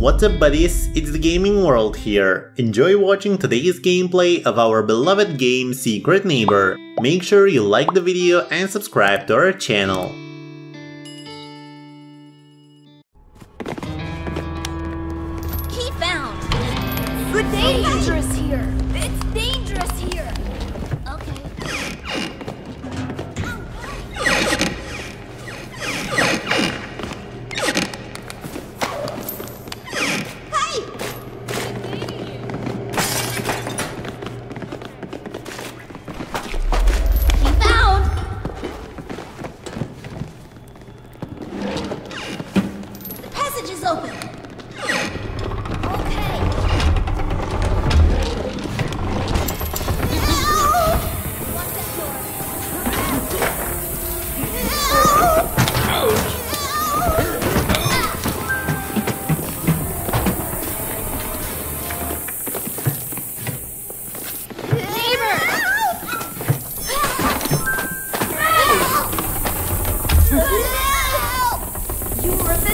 What's up buddies, it's the gaming world here. Enjoy watching today's gameplay of our beloved game Secret Neighbor. Make sure you like the video and subscribe to our channel. He found! It's dangerous here! It's dangerous here!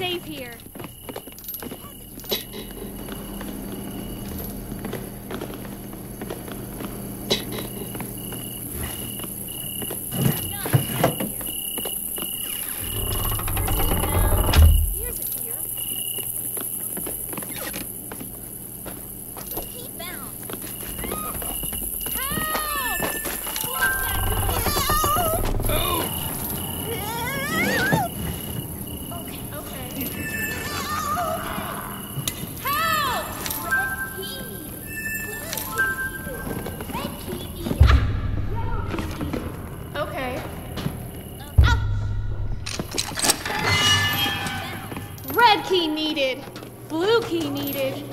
safe here. needed. Blue key needed.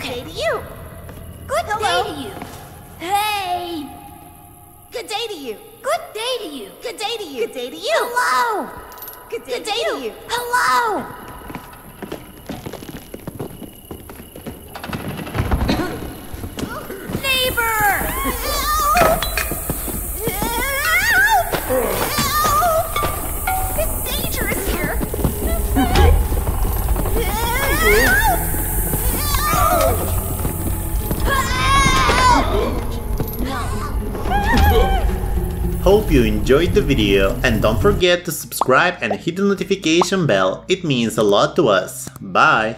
Good day to you. Good day to you. Hey! Good day to you. Good day to you. Good day to you. Good day to you. Hello. Good day, to, you. Hello. Hope you enjoyed the video and don't forget to subscribe and hit the notification bell, it means a lot to us. Bye!